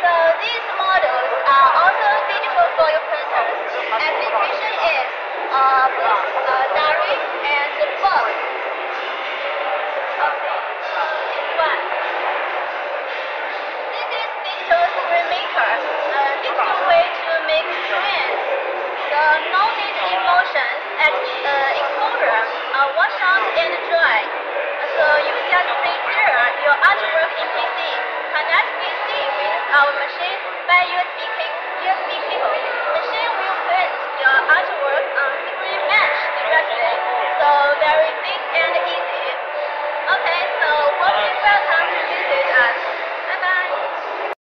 these models are also digital foil printers. Application is uh, uh, diary and book. Okay, one. This is digital screen maker, a digital way to make. The no-need emotions at uh, exposure are wash out and dry. Our machine by USB, USB cable. Machine will print your artwork on screen mesh directly. So very quick and easy.